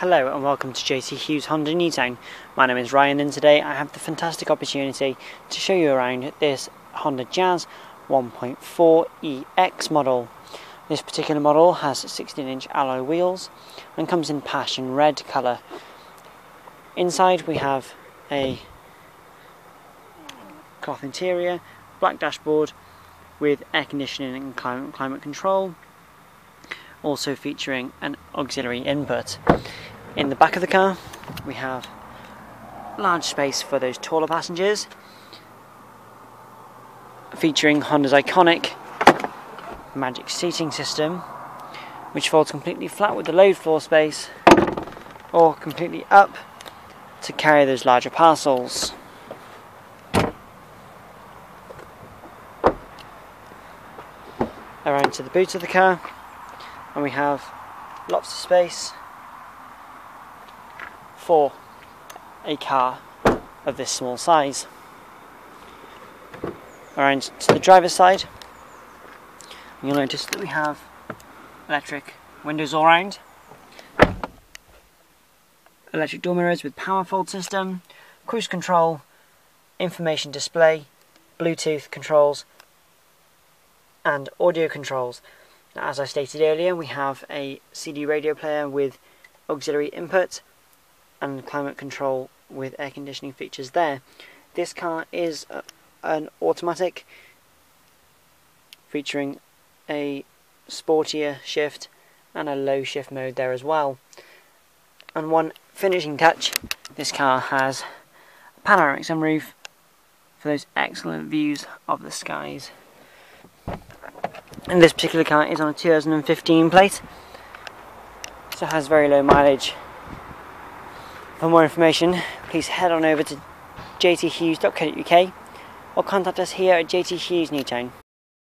Hello and welcome to JT Hughes Honda Newtown. My name is Ryan and today I have the fantastic opportunity to show you around this Honda Jazz 1.4 EX model. This particular model has 16 inch alloy wheels and comes in passion red colour. Inside we have a cloth interior, black dashboard with air conditioning and climate, climate control also featuring an auxiliary input. In the back of the car we have large space for those taller passengers featuring Honda's iconic magic seating system which folds completely flat with the load floor space or completely up to carry those larger parcels. Around to the boot of the car and we have lots of space for a car of this small size. Around to the driver's side, you'll notice that we have electric windows all round, electric door mirrors with power fold system, cruise control, information display, Bluetooth controls, and audio controls. Now, as I stated earlier, we have a CD radio player with auxiliary input and climate control with air conditioning features there. This car is a, an automatic featuring a sportier shift and a low shift mode there as well. And one finishing touch, this car has a panoramic sunroof for those excellent views of the skies. And this particular car is on a 2015 plate, so has very low mileage. For more information, please head on over to jthughes.co.uk or contact us here at JT Hughes Newtown.